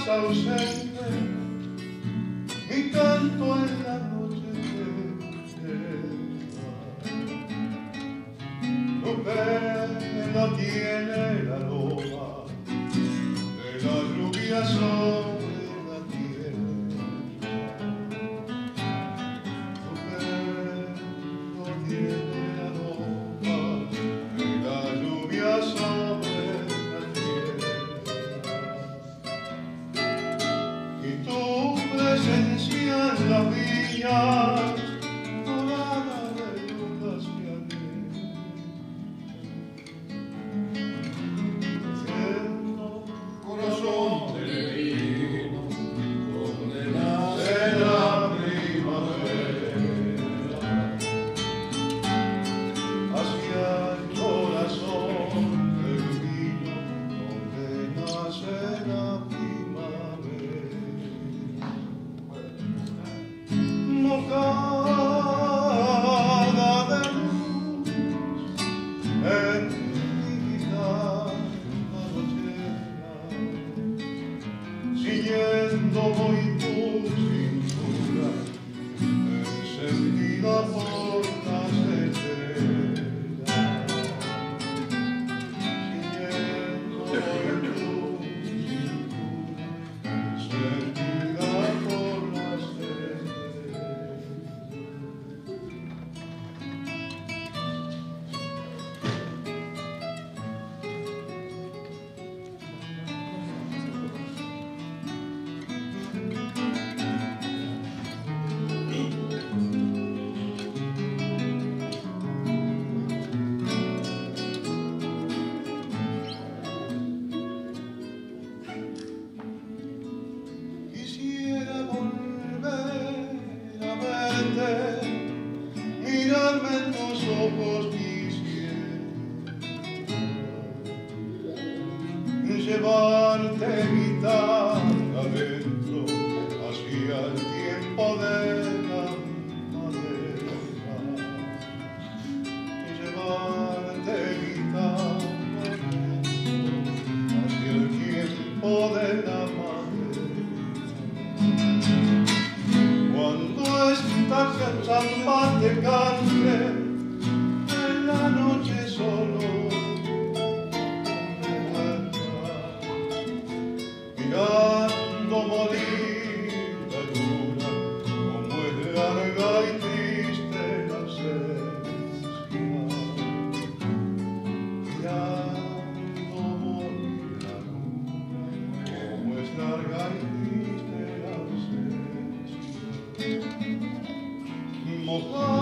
estás ausente, mi canto en la noche Tu pelo tiene la loma presencia en las viñas Lord, ojos quisiera, llevarte guitarra adentro hacia el tiempo de la madera, llevarte guitarra adentro hacia el tiempo de la madera. Cuando esta samba te canta people.